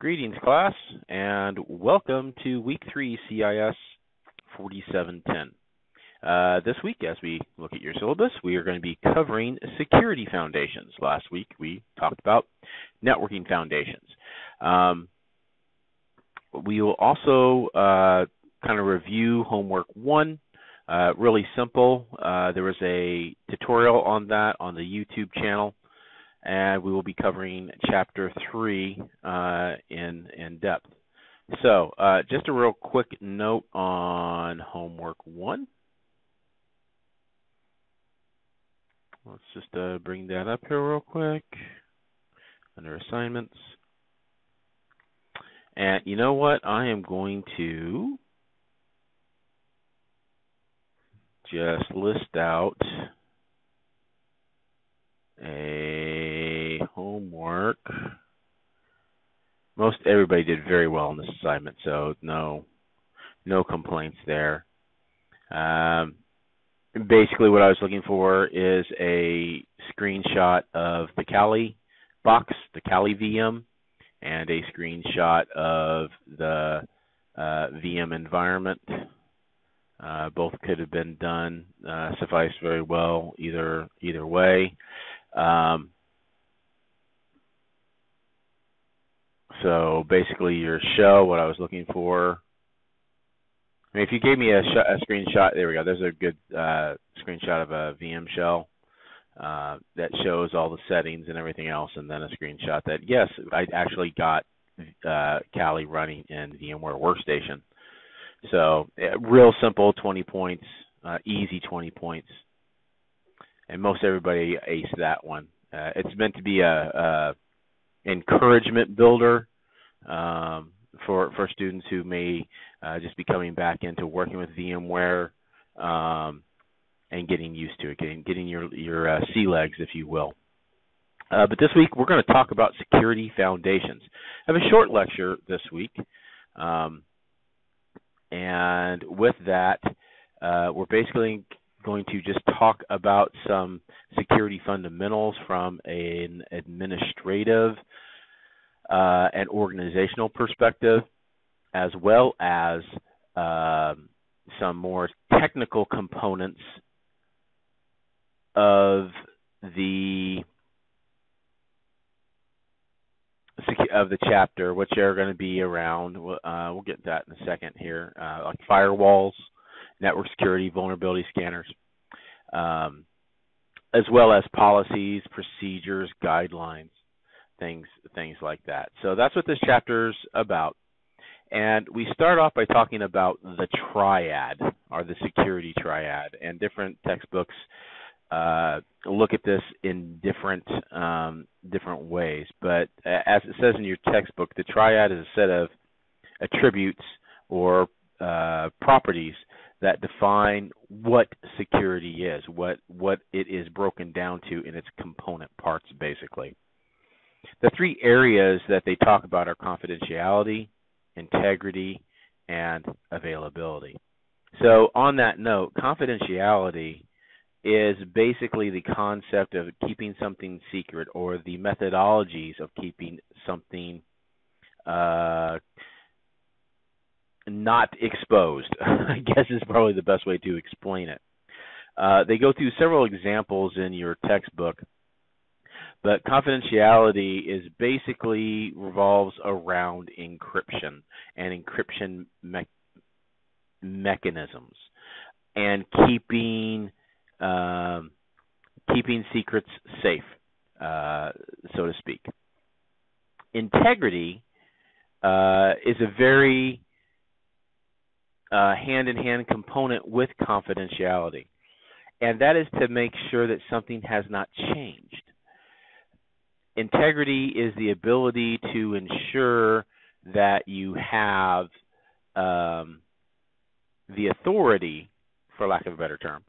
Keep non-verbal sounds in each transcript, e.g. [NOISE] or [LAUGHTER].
Greetings, class, and welcome to Week 3 CIS 4710. Uh, this week, as we look at your syllabus, we are going to be covering security foundations. Last week, we talked about networking foundations. Um, we will also uh, kind of review homework one. Uh, really simple. Uh, there was a tutorial on that on the YouTube channel and we will be covering chapter three uh, in in depth. So, uh, just a real quick note on homework one. Let's just uh, bring that up here real quick under assignments. And you know what? I am going to just list out a homework. Most everybody did very well in this assignment, so no no complaints there. Um, basically, what I was looking for is a screenshot of the Kali box, the Kali VM, and a screenshot of the uh, VM environment. Uh, both could have been done, uh, sufficed very well either either way. Um, so basically, your shell, what I was looking for. I mean, if you gave me a, sh- a screenshot, there we go. There's a good uh, screenshot of a VM shell uh, that shows all the settings and everything else, and then a screenshot that yes, I actually got uh, Kali running in VMware Workstation. So real simple, 20 points, uh, easy 20 points and most everybody aced that one. Uh, it's meant to be a, a encouragement builder um, for for students who may uh, just be coming back into working with VMware um, and getting used to it, getting getting your your uh, sea legs, if you will. Uh, but this week we're going to talk about security foundations. I have a short lecture this week, um, and with that, uh, we're basically going to just talk about some security fundamentals from an administrative uh, and organizational perspective, as well as uh, some more technical components of the of the chapter, which are going to be around. Uh, we'll get that in a second here, uh, like firewalls, network security, vulnerability scanners, um, as well as policies, procedures, guidelines, things things like that. So that's what this chapter is about. And we start off by talking about the triad, or the security triad, and different textbooks uh, look at this in different um, different ways. But as it says in your textbook, the triad is a set of attributes or uh, properties that define what security is, what what it is broken down to in its component parts basically. The three areas that they talk about are confidentiality, integrity, and availability. So on that note, confidentiality is basically the concept of keeping something secret or the methodologies of keeping something uh, not exposed. [LAUGHS] I guess is probably the best way to explain it. Uh, they go through several examples in your textbook, but confidentiality is basically revolves around encryption and encryption me- mechanisms and keeping um, keeping secrets safe, uh, so to speak. Integrity uh, is a very hand in hand component with confidentiality, and that is to make sure that something has not changed. Integrity is the ability to ensure that you have um, the authority, for lack of a better term,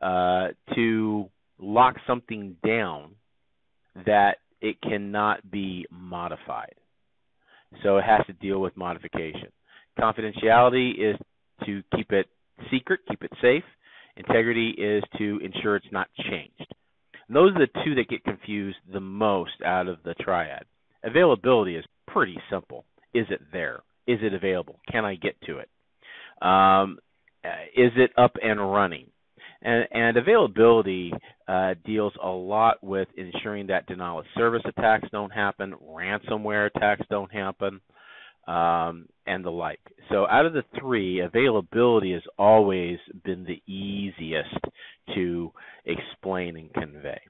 uh, to lock something down that it cannot be modified. So it has to deal with modification. Confidentiality is to keep it secret, keep it safe. Integrity is to ensure it's not changed. And those are the two that get confused the most out of the triad. Availability is pretty simple. Is it there? Is it available? Can I get to it? Um, is it up and running? And, and availability uh, deals a lot with ensuring that denial of service attacks don't happen, ransomware attacks don't happen, um, and the like. So, out of the three, availability has always been the easiest to explain and convey.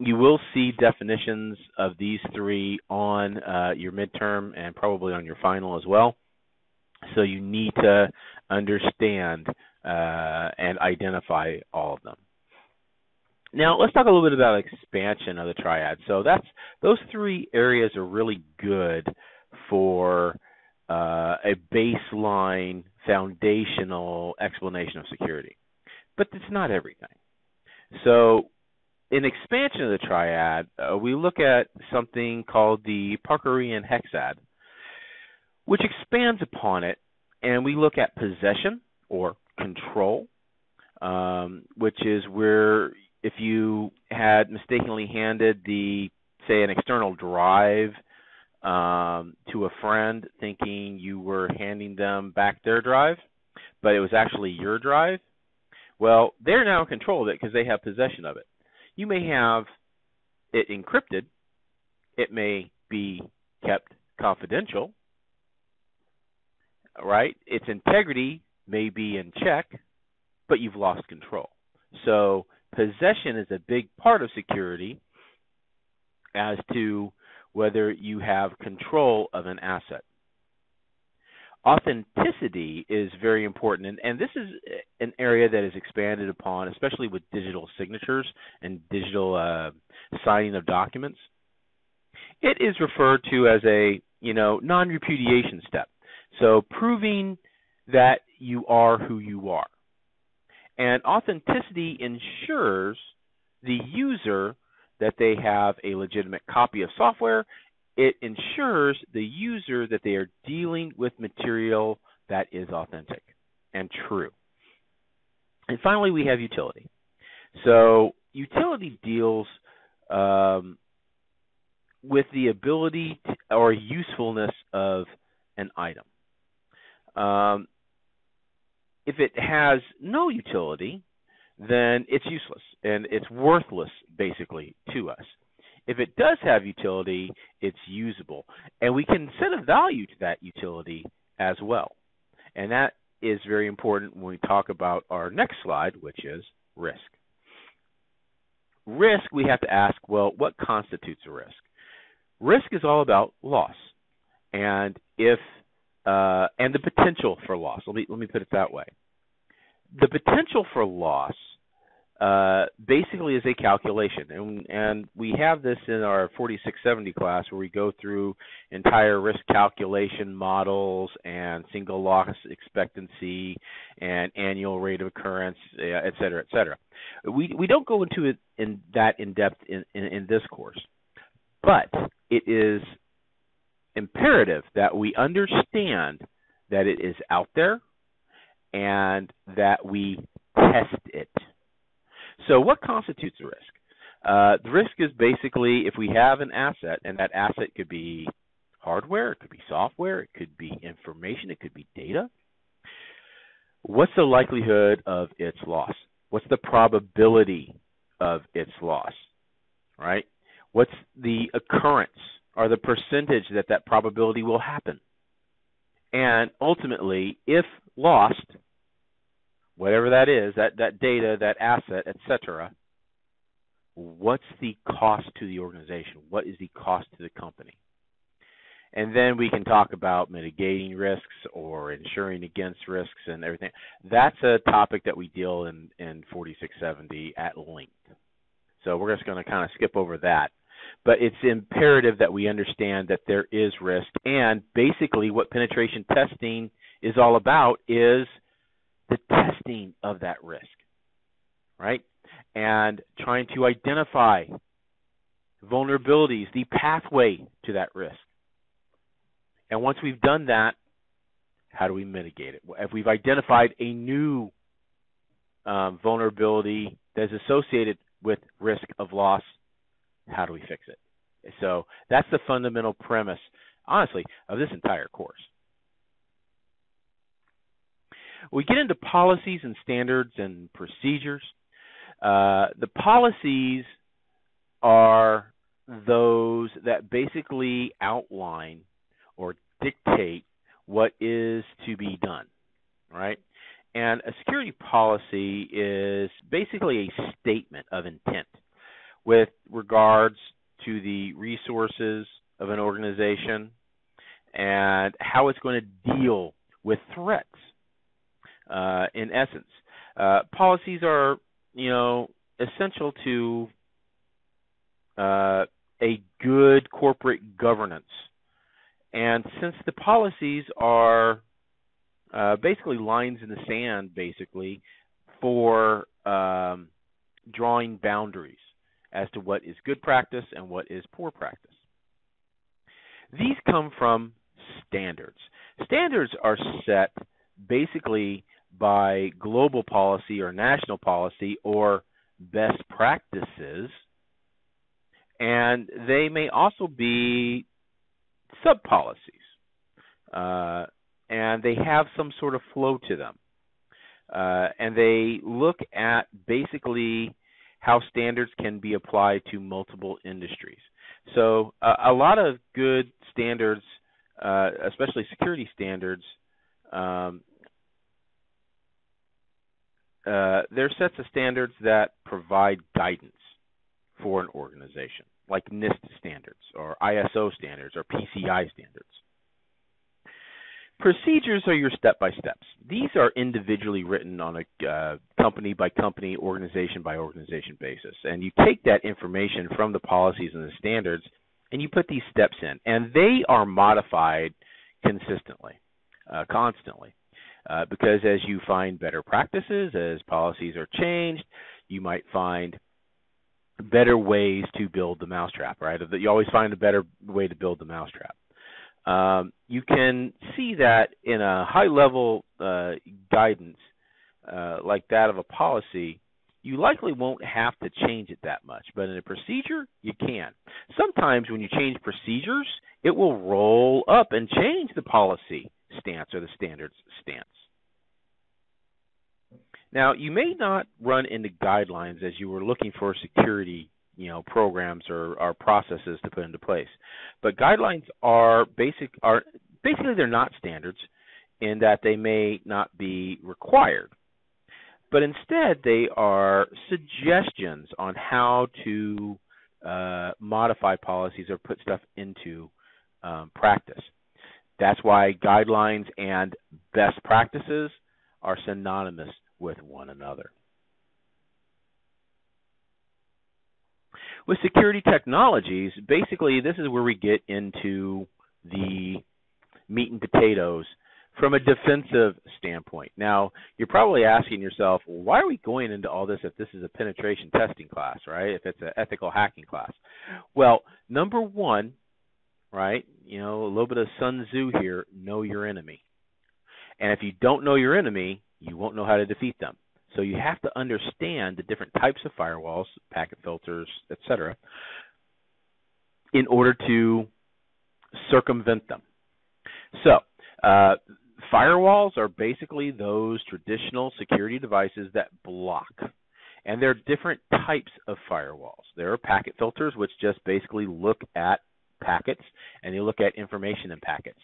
You will see definitions of these three on uh, your midterm and probably on your final as well. So you need to understand uh, and identify all of them. Now let's talk a little bit about expansion of the triad. So that's those three areas are really good for uh, a baseline foundational explanation of security, but it's not everything. So in expansion of the triad, uh, we look at something called the Parkerian hexad, which expands upon it, and we look at possession or control, um, which is where if you had mistakenly handed the say an external drive um, to a friend thinking you were handing them back their drive, but it was actually your drive, well, they're now in control of it because they have possession of it. You may have it encrypted, it may be kept confidential, right? Its integrity may be in check, but you've lost control. So possession is a big part of security as to whether you have control of an asset. Authenticity is very important, and, and this is an area that is expanded upon, especially with digital signatures and digital uh, signing of documents. It is referred to as a you know non-repudiation step. So proving that you are who you are. And authenticity ensures the user that they have a legitimate copy of software. It ensures the user that they are dealing with material that is authentic and true. And finally, we have utility. So, utility deals um, with the ability to, or usefulness of an item. Um, if it has no utility, then it's useless and it's worthless basically to us. If it does have utility, it's usable. And we can set a value to that utility as well. And that is very important when we talk about our next slide, which is risk. Risk, we have to ask, well, what constitutes a risk? Risk is all about loss. And if uh, and the potential for loss. Let me let me put it that way. The potential for loss uh, basically is a calculation, and and we have this in our 4670 class where we go through entire risk calculation models and single loss expectancy and annual rate of occurrence, et cetera, et cetera. We we don't go into it in that in depth in, in, in this course, but it is imperative that we understand that it is out there and that we test it. So, what constitutes a risk? Uh, the risk is basically if we have an asset, and that asset could be hardware, it could be software, it could be information, it could be data. What's the likelihood of its loss? What's the probability of its loss? Right? What's the occurrence are the percentage that that probability will happen. And ultimately, if lost, whatever that is, that, that data, that asset, etc., what's the cost to the organization? What is the cost to the company? And then we can talk about mitigating risks or insuring against risks and everything. That's a topic that we deal in, in 4670 at length. So we're just going to kind of skip over that but it's imperative that we understand that there is risk. And basically, what penetration testing is all about is the testing of that risk, right? And trying to identify vulnerabilities, the pathway to that risk. And once we've done that, how do we mitigate it? If we've identified a new um, vulnerability that is associated with risk of loss, how do we fix it? So that's the fundamental premise, honestly, of this entire course. We get into policies and standards and procedures. Uh, the policies are those that basically outline or dictate what is to be done, right? And a security policy is basically a statement of intent with regards to the resources of an organization and how it's going to deal with threats. Uh, in essence, uh, policies are, you know, essential to uh, a good corporate governance. And since the policies are uh, basically lines in the sand, basically, for um, drawing boundaries as to what is good practice and what is poor practice. These come from standards. Standards are set basically by global policy or national policy or best practices, and they may also be sub policies. Uh, and they have some sort of flow to them. Uh, and they look at basically how standards can be applied to multiple industries. So uh, a lot of good standards, uh, especially security standards, um, uh, they're sets of standards that provide guidance for an organization, like NIST standards or ISO standards or PCI standards. Procedures are your step by steps. These are individually written on a uh, company by company, organization by organization basis. And you take that information from the policies and the standards and you put these steps in. And they are modified consistently, uh, constantly. Uh, because as you find better practices, as policies are changed, you might find better ways to build the mousetrap, right? You always find a better way to build the mousetrap. Um, you can see that in a high level uh, guidance uh, like that of a policy, you likely won't have to change it that much. But in a procedure, you can. Sometimes when you change procedures, it will roll up and change the policy stance or the standards stance. Now, you may not run into guidelines as you were looking for security you know programs or, or processes to put into place. But guidelines are basic are basically they're not standards in that they may not be required. But instead they are suggestions on how to uh, modify policies or put stuff into um, practice. That's why guidelines and best practices are synonymous with one another. With security technologies, basically, this is where we get into the meat and potatoes from a defensive standpoint. Now, you're probably asking yourself, why are we going into all this if this is a penetration testing class, right? If it's an ethical hacking class. Well, number one, right, you know, a little bit of Sun Tzu here, know your enemy. And if you don't know your enemy, you won't know how to defeat them. So you have to understand the different types of firewalls, packet filters, etc., in order to circumvent them. So, uh, firewalls are basically those traditional security devices that block. And there are different types of firewalls. There are packet filters, which just basically look at packets and they look at information in packets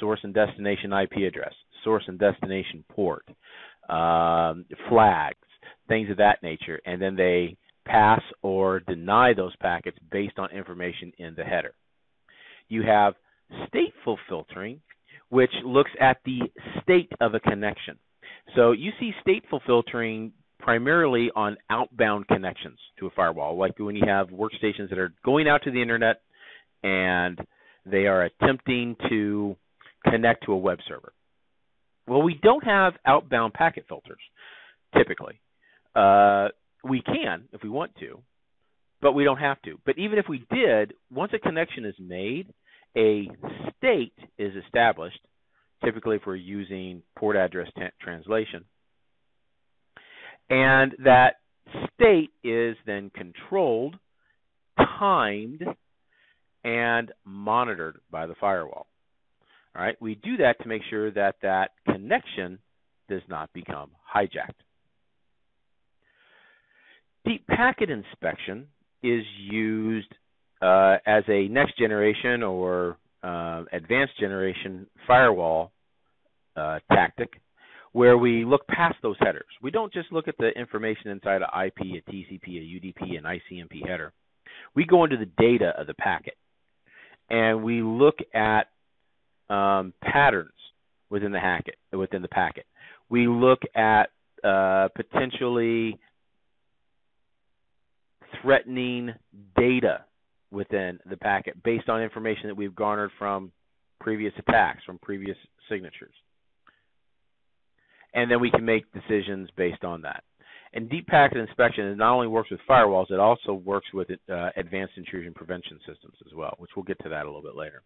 source and destination IP address, source and destination port, um, flags, things of that nature, and then they pass or deny those packets based on information in the header. You have stateful filtering, which looks at the state of a connection. So you see stateful filtering primarily on outbound connections to a firewall, like when you have workstations that are going out to the internet and they are attempting to connect to a web server. Well, we don't have outbound packet filters typically. Uh, we can if we want to, but we don't have to. But even if we did, once a connection is made, a state is established. Typically, if we're using port address t- translation, and that state is then controlled, timed, and monitored by the firewall. All right, we do that to make sure that that connection does not become hijacked. Deep packet inspection is used uh, as a next generation or uh, advanced generation firewall uh, tactic where we look past those headers. We don't just look at the information inside an IP, a TCP, a UDP, an ICMP header. We go into the data of the packet and we look at um, patterns within the packet. Within the packet, we look at uh, potentially threatening data within the packet based on information that we've garnered from previous attacks, from previous signatures. And then we can make decisions based on that. And deep packet inspection not only works with firewalls, it also works with uh, advanced intrusion prevention systems as well, which we'll get to that a little bit later.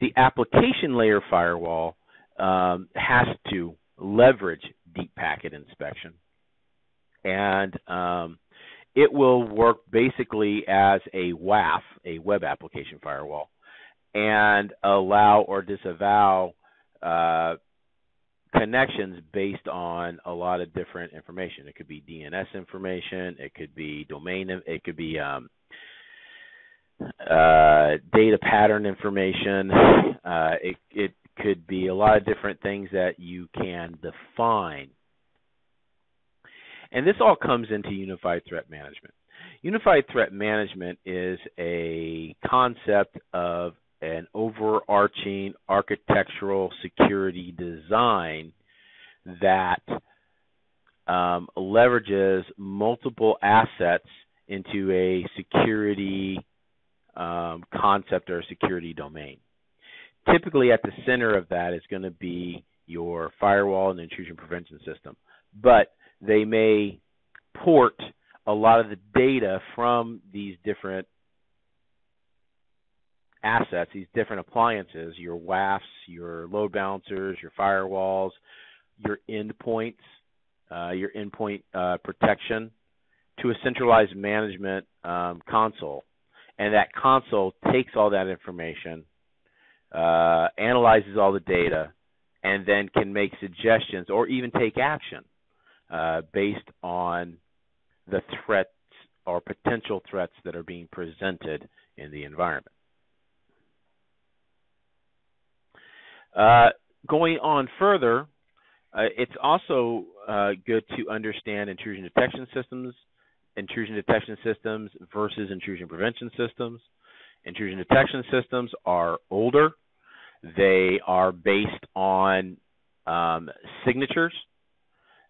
The application layer firewall um, has to leverage deep packet inspection. And um, it will work basically as a WAF, a web application firewall, and allow or disavow uh, connections based on a lot of different information. It could be DNS information, it could be domain, it could be um, uh, data pattern information. Uh, it, it could be a lot of different things that you can define and this all comes into unified threat management. Unified threat management is a concept of an overarching architectural security design that um, leverages multiple assets into a security um, concept or security domain. Typically, at the center of that is going to be your firewall and intrusion prevention system. But they may port a lot of the data from these different assets, these different appliances, your WAFs, your load balancers, your firewalls, your endpoints, uh, your endpoint uh, protection, to a centralized management um, console. And that console takes all that information, uh, analyzes all the data, and then can make suggestions or even take action uh, based on the threats or potential threats that are being presented in the environment. Uh, going on further, uh, it's also uh, good to understand intrusion detection systems, intrusion detection systems versus intrusion prevention systems. Intrusion detection systems are older. They are based on um, signatures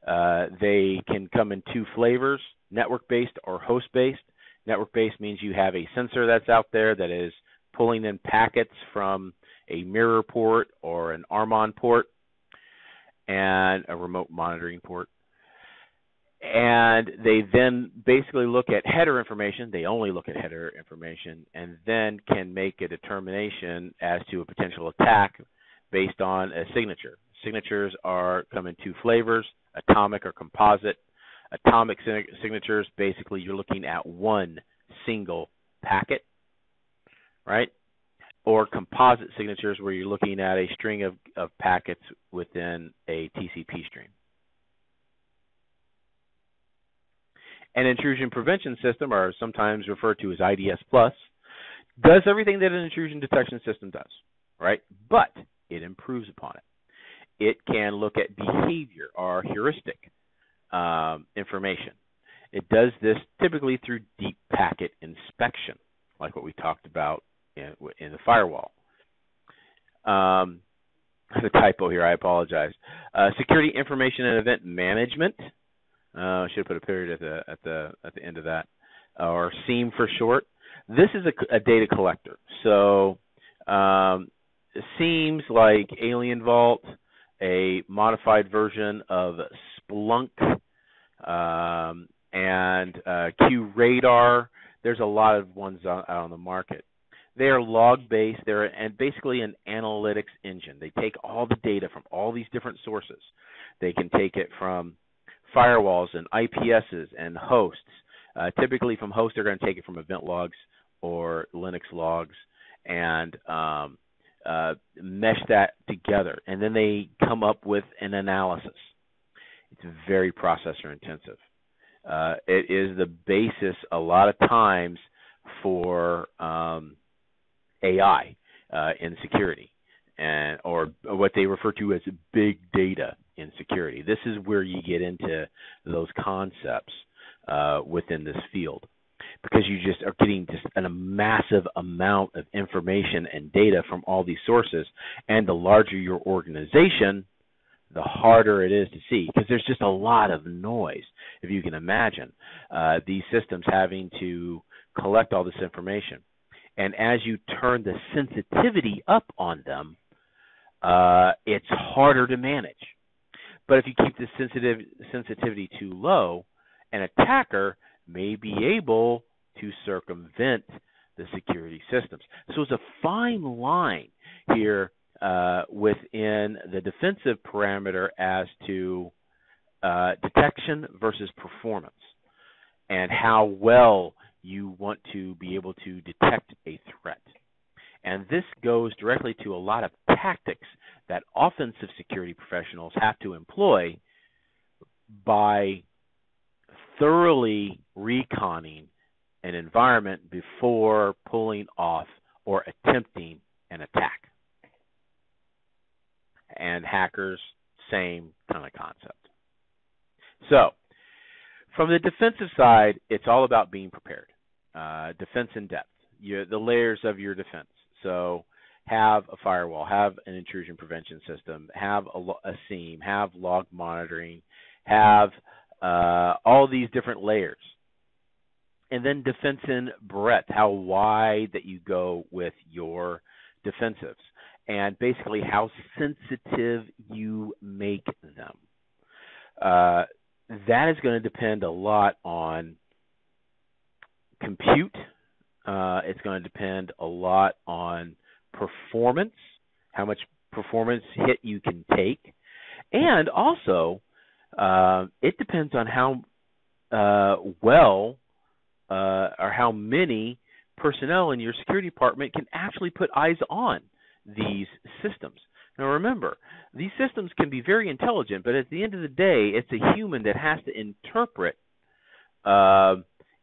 uh, they can come in two flavors network based or host based. Network based means you have a sensor that's out there that is pulling in packets from a mirror port or an RMON port and a remote monitoring port. And they then basically look at header information. They only look at header information and then can make a determination as to a potential attack based on a signature. Signatures are come in two flavors atomic or composite. Atomic signatures, basically, you're looking at one single packet, right? Or composite signatures, where you're looking at a string of, of packets within a TCP stream. An intrusion prevention system, or sometimes referred to as IDS Plus, does everything that an intrusion detection system does, right? But it improves upon it it can look at behavior or heuristic um, information. It does this typically through deep packet inspection, like what we talked about in, in the firewall. Um, the typo here, I apologize. Uh, security information and event management. Uh, I should have put a period at the at the at the end of that, or SIEM for short. This is a, a data collector. So um, SIEMs like Alien Vault, a modified version of Splunk um, and uh, QRadar. There's a lot of ones out on the market. They are log based. They're and basically an analytics engine. They take all the data from all these different sources. They can take it from firewalls and IPSs and hosts. Uh, typically, from hosts, they're going to take it from event logs or Linux logs and um, uh, mesh that together, and then they come up with an analysis. It's very processor intensive. Uh, it is the basis a lot of times for um, AI uh, in security, and or what they refer to as big data in security. This is where you get into those concepts uh, within this field because you just are getting just a massive amount of information and data from all these sources. And the larger your organization, the harder it is to see because there's just a lot of noise. If you can imagine uh, these systems having to collect all this information, and as you turn the sensitivity up on them, uh, it's harder to manage. But if you keep the sensitive sensitivity too low, an attacker may be able to circumvent the security systems. So it's a fine line here uh, within the defensive parameter as to uh, detection versus performance and how well you want to be able to detect a threat. And this goes directly to a lot of tactics that offensive security professionals have to employ by thoroughly reconning an environment before pulling off or attempting an attack. And hackers, same kind of concept. So, from the defensive side, it's all about being prepared. Uh, defense in depth, the layers of your defense. So, have a firewall, have an intrusion prevention system, have a, a SIEM, have log monitoring, have uh, all these different layers. And then defense in breadth, how wide that you go with your defensives, and basically how sensitive you make them. Uh, that is going to depend a lot on compute. Uh, it's going to depend a lot on performance, how much performance hit you can take, and also uh, it depends on how uh, well uh, or how many personnel in your security department can actually put eyes on these systems. Now remember, these systems can be very intelligent, but at the end of the day, it's a human that has to interpret uh,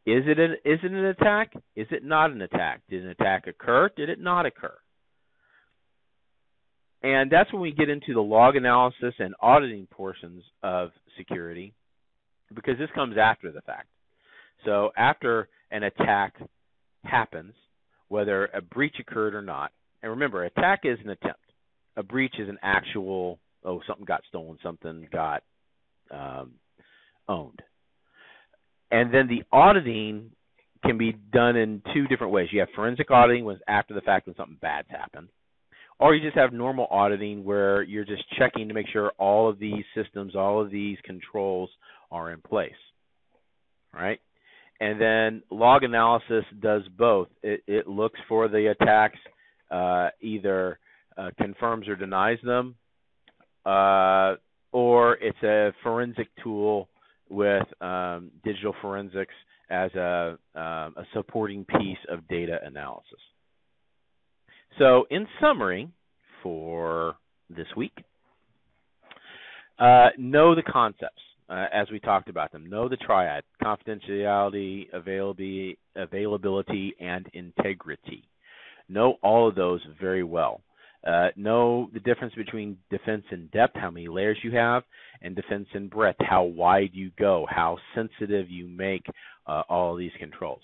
is it an is it an attack? Is it not an attack? Did an attack occur? Did it not occur? And that's when we get into the log analysis and auditing portions of security, because this comes after the fact. So after an attack happens, whether a breach occurred or not, and remember, attack is an attempt. A breach is an actual, oh, something got stolen, something got um, owned. And then the auditing can be done in two different ways. You have forensic auditing when after the fact when something bad's happened or you just have normal auditing where you're just checking to make sure all of these systems, all of these controls are in place. Right? And then log analysis does both. It, it looks for the attacks, uh, either uh, confirms or denies them, uh, or it's a forensic tool with um, digital forensics as a, um, a supporting piece of data analysis. So, in summary, for this week, uh, know the concepts uh, as we talked about them. Know the triad: confidentiality, availability, availability, and integrity. Know all of those very well. Uh, know the difference between defense in depth, how many layers you have, and defense in breadth, how wide you go, how sensitive you make uh, all these controls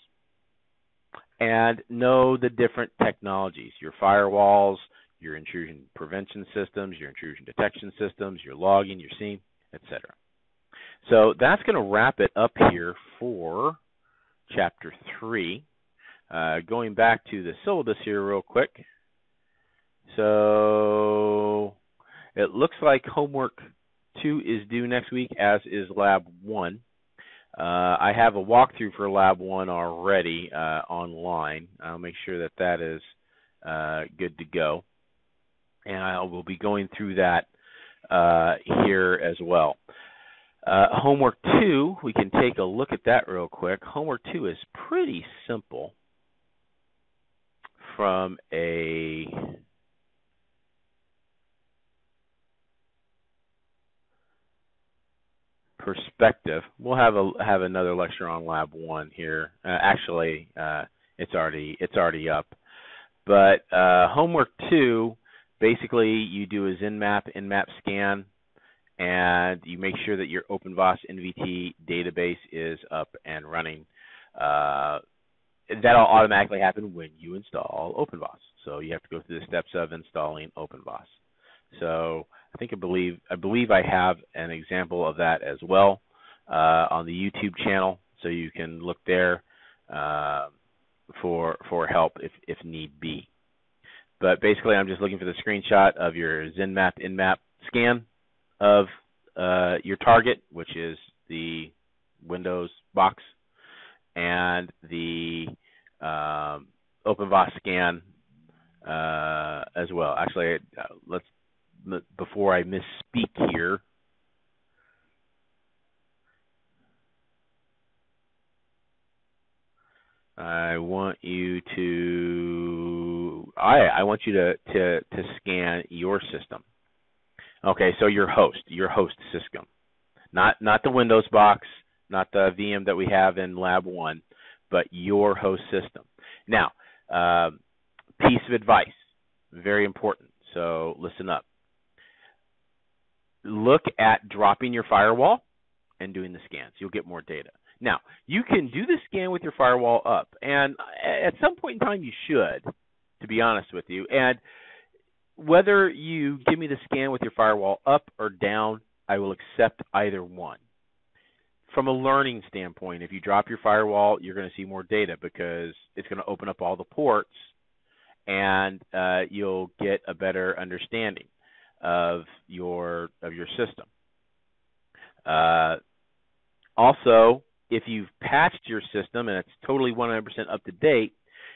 and know the different technologies, your firewalls, your intrusion prevention systems, your intrusion detection systems, your logging, your SIEM, etc. So that's going to wrap it up here for chapter 3. Uh, going back to the syllabus here real quick. So it looks like homework 2 is due next week, as is lab 1. Uh, I have a walkthrough for Lab 1 already uh, online. I'll make sure that that is uh, good to go. And I will be going through that uh, here as well. Uh, homework 2, we can take a look at that real quick. Homework 2 is pretty simple. from a perspective, we'll have a have another lecture on Lab One here. Uh, actually, uh, it's already it's already up. But uh, homework two, basically, you do a ZenMap Nmap scan, and you make sure that your OpenVAS NVT database is up and running. Uh, that'll automatically happen when you install OpenVAS. So you have to go through the steps of installing OpenVAS. So I think I believe I believe I have an example of that as well uh, on the YouTube channel, so you can look there uh, for for help if if need be. But basically, I'm just looking for the screenshot of your ZenMap Nmap scan of uh, your target, which is the Windows box, and the um, OpenVAS scan uh, as well. Actually, uh, let's before I misspeak here. I want you to I I want you to to to scan your system. Okay, so your host, your host system. Not not the Windows box, not the VM that we have in Lab 1, but your host system. Now, uh, piece of advice, very important. So listen up look at dropping your firewall and doing the scans. You'll get more data. Now, you can do the scan with your firewall up, and at some point in time you should, to be honest with you. And whether you give me the scan with your firewall up or down, I will accept either one. From a learning standpoint, if you drop your firewall, you're going to see more data because it's going to open up all the ports and uh, you'll get a better understanding of your of your system. Uh, also, if you've patched your system and it's totally 100% up to date,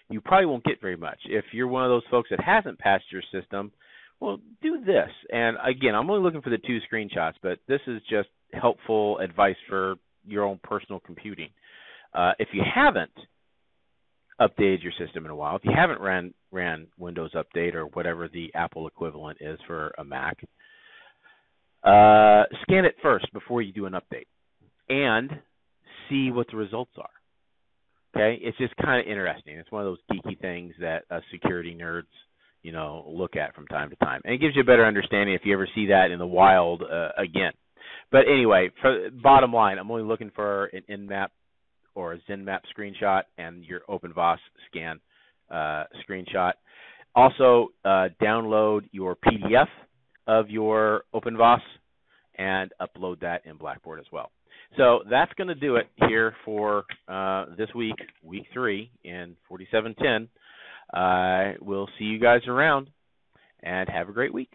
you probably won't get very much. If you're one of those folks that hasn't patched your system, well, do this. And again, I'm only looking for the two screenshots, but this is just helpful advice for your own personal computing. Uh, if you haven't updated your system in a while, if you haven't ran ran Windows Update or whatever the Apple equivalent is for a Mac, uh, scan it first before you do an update, and see what the results are. Okay, it's just kind of interesting. It's one of those geeky things that uh, security nerds, you know, look at from time to time, and it gives you a better understanding if you ever see that in the wild uh, again. But anyway, for bottom line, I'm only looking for an Nmap or a ZenMap screenshot and your OpenVAS scan uh, screenshot. Also, uh, download your PDF of your OpenVAS and upload that in Blackboard as well. So that's going to do it here for uh, this week, week three in 4710. Uh, we'll see you guys around and have a great week.